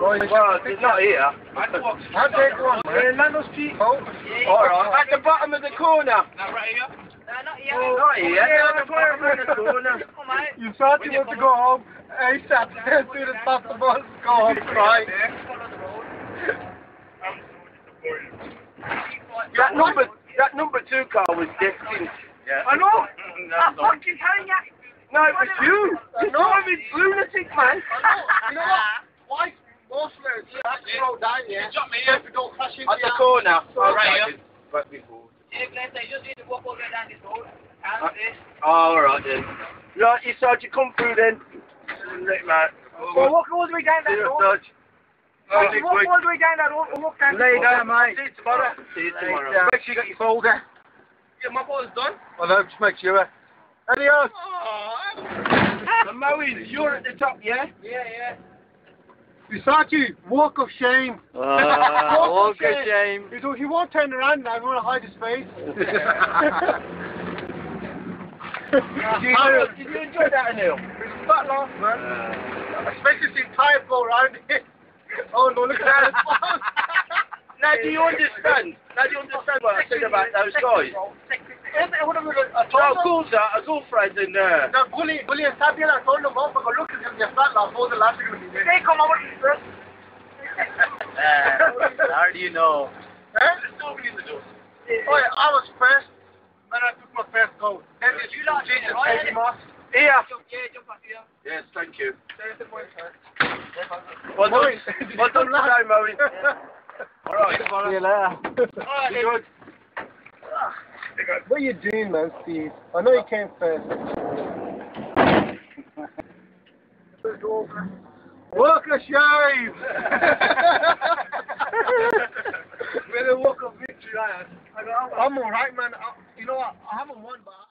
Well, it's not here. I'll take one. In Lando Street. Oh, Alright. At the bottom of the corner. Now, right here. Not here. Yeah, at the bottom of the corner. you thought you wanted to go home ASAP as soon as possible. Go home cry. That number, that number two car was destined. Yeah. I know. I'm fucking telling you. No, it was you. You driving lunatic, man. You know what? Why? Most roads, you have to slow down, yeah? Drop me here. if you don't crash into At the corner. Oh, right here. Right before. Uh, Oh, alright then. Right, you start to come through then. Right, man. Well, walk all the way down that you, road. Dodge. Walk all the way down that road and walk down. Lay down, mate. See you tomorrow. See you tomorrow. down. Make sure you got your folder. Yeah, my ball's done. Well, no, just make sure. Adios. The mowing, you're at the top, yeah? Yeah, yeah. Versace, walk of shame. Ah, walk of shame. He, do- he won't turn around now. I want to hide his face. Did you, did you enjoy that, Anil? It's a fat laugh, man. Ah. Especially the entire go around it. Oh no, look at that. Now, do you understand? Now, do you understand what I said about those guys? No, girls are, a girlfriend and, uh, The bully, bully and Sabian, I told him off, but look at him, they're fat laugh, all the laughs are going to be there. They come over to How do you know? Huh? Oh, yeah, I was first, and I took my first goal. Then did you not change the baby mask? Yeah, jump back here. Yes, thank you. There's the boy, sir. Well done, Mowing. well done today, Mowing. All right. See you later. You good? What are you doing, man, Steve? I know you came first. Walk a shave! Better walk of victory, I I'm alright, man. I, you know what? I haven't won, but.